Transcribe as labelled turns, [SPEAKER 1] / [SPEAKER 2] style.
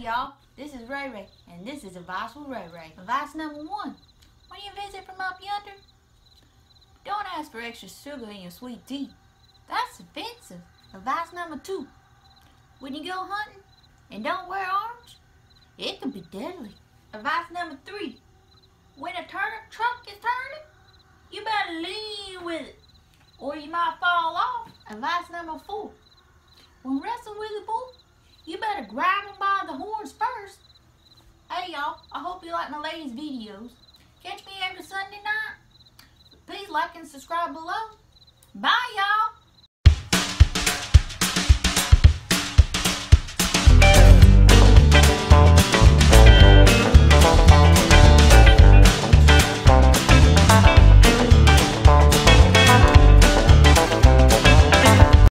[SPEAKER 1] y'all, this is RaiRai, and this is Advice with RaiRai. Advice number one, when you visit from up yonder, don't ask for extra sugar in your sweet tea. That's offensive. Advice number two, when you go hunting and don't wear arms, it can be deadly. Advice number three, when a turnip truck is turning, you better lean with it, or you might fall off. Advice number four, when wrestling with a bull, you better grab Y'all, I hope you like my latest videos. Catch me every Sunday night. Please like and subscribe below.